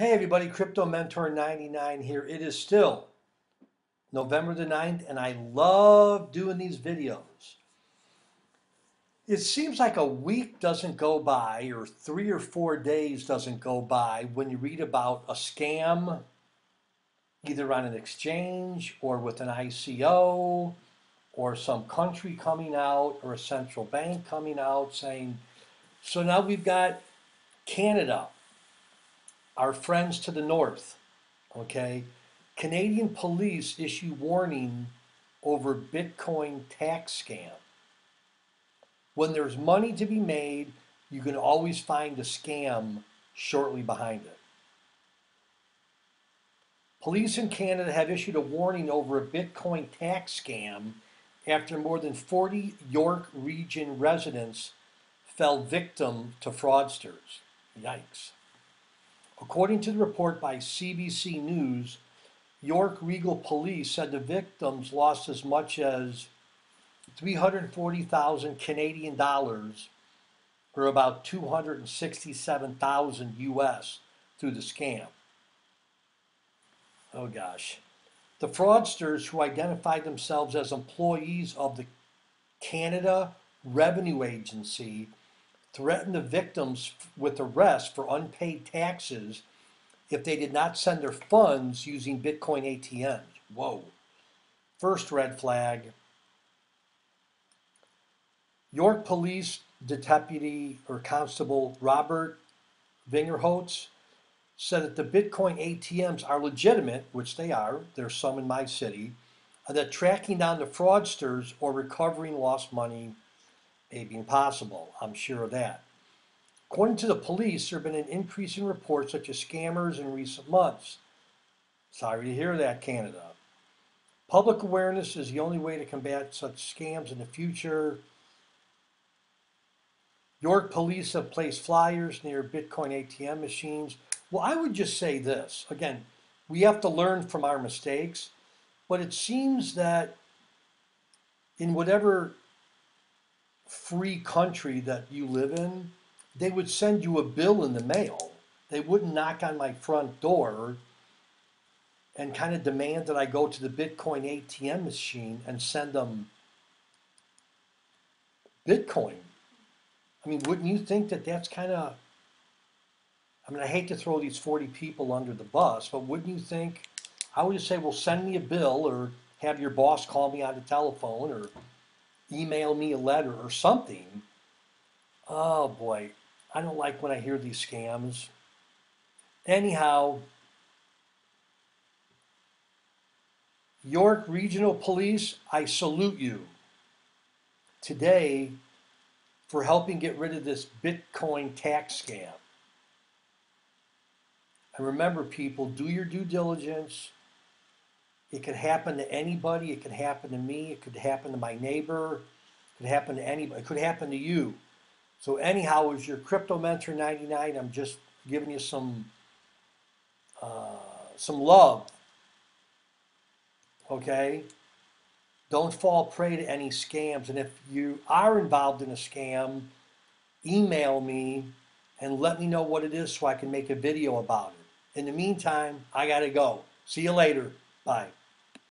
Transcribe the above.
Hey everybody, Crypto Mentor 99 here. It is still November the 9th and I love doing these videos. It seems like a week doesn't go by or three or four days doesn't go by when you read about a scam either on an exchange or with an ICO or some country coming out or a central bank coming out saying, so now we've got Canada our friends to the north, okay? Canadian police issue warning over Bitcoin tax scam. When there's money to be made, you can always find a scam shortly behind it. Police in Canada have issued a warning over a Bitcoin tax scam after more than 40 York region residents fell victim to fraudsters. Yikes. According to the report by CBC News, York Regional Police said the victims lost as much as 340,000 Canadian dollars, or about 267,000 US, through the scam. Oh gosh. The fraudsters who identified themselves as employees of the Canada Revenue Agency threatened the victims with arrest for unpaid taxes if they did not send their funds using Bitcoin ATMs. Whoa. First red flag. York Police Deputy or Constable Robert Vingerholtz said that the Bitcoin ATMs are legitimate, which they are, there's some in my city, and that tracking down the fraudsters or recovering lost money may be impossible. I'm sure of that. According to the police, there have been an increase in reports such as scammers in recent months. Sorry to hear that, Canada. Public awareness is the only way to combat such scams in the future. York police have placed flyers near Bitcoin ATM machines. Well, I would just say this. Again, we have to learn from our mistakes, but it seems that in whatever free country that you live in, they would send you a bill in the mail. They wouldn't knock on my front door and kind of demand that I go to the Bitcoin ATM machine and send them Bitcoin. I mean, wouldn't you think that that's kind of, I mean, I hate to throw these 40 people under the bus, but wouldn't you think, I would just say, well, send me a bill or have your boss call me on the telephone or email me a letter or something. Oh boy, I don't like when I hear these scams. Anyhow, York Regional Police, I salute you today for helping get rid of this Bitcoin tax scam. And remember, people, do your due diligence. It could happen to anybody. It could happen to me. It could happen to my neighbor. It could happen to anybody. It could happen to you. So anyhow, as your Crypto Mentor 99, I'm just giving you some uh, some love. Okay? Don't fall prey to any scams. And if you are involved in a scam, email me and let me know what it is so I can make a video about it. In the meantime, I got to go. See you later. Bye.